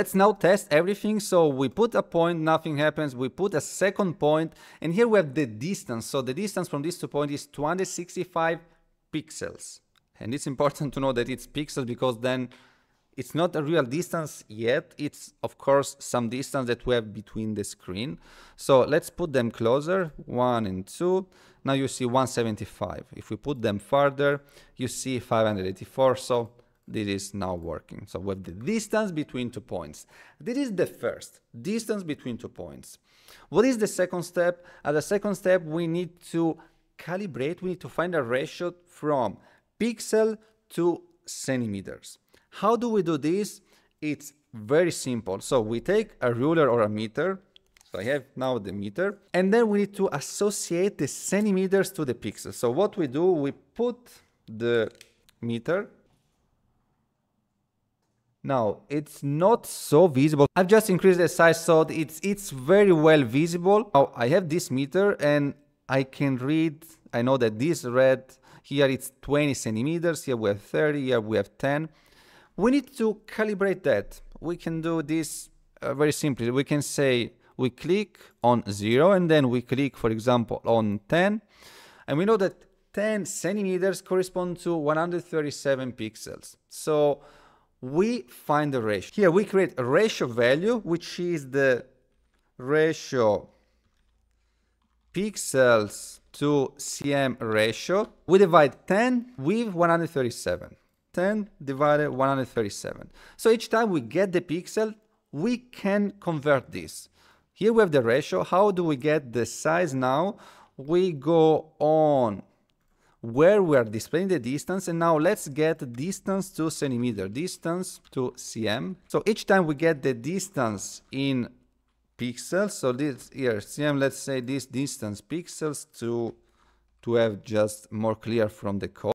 Let's now test everything. So we put a point, nothing happens. We put a second point, and here we have the distance. So the distance from these two points is 265 pixels. And it's important to know that it's pixels because then it's not a real distance yet. It's, of course, some distance that we have between the screen. So let's put them closer, one and two. Now you see 175. If we put them further, you see 584. So this is now working. So have the distance between two points. This is the first, distance between two points. What is the second step? At the second step, we need to calibrate, we need to find a ratio from pixel to centimeters. How do we do this? It's very simple. So we take a ruler or a meter. So I have now the meter. And then we need to associate the centimeters to the pixels. So what we do, we put the meter now it's not so visible. I've just increased the size so it's it's very well visible. Now I have this meter and I can read, I know that this red here it's 20 centimeters, here we have 30, here we have 10. We need to calibrate that. We can do this uh, very simply. We can say we click on 0 and then we click for example on 10 and we know that 10 centimeters correspond to 137 pixels. So we find the ratio. Here we create a ratio value, which is the ratio pixels to cm ratio. We divide 10 with 137. 10 divided 137. So each time we get the pixel, we can convert this. Here we have the ratio. How do we get the size now? We go on where we are displaying the distance and now let's get distance to centimeter distance to cm. So each time we get the distance in pixels so this here cm let's say this distance pixels to to have just more clear from the code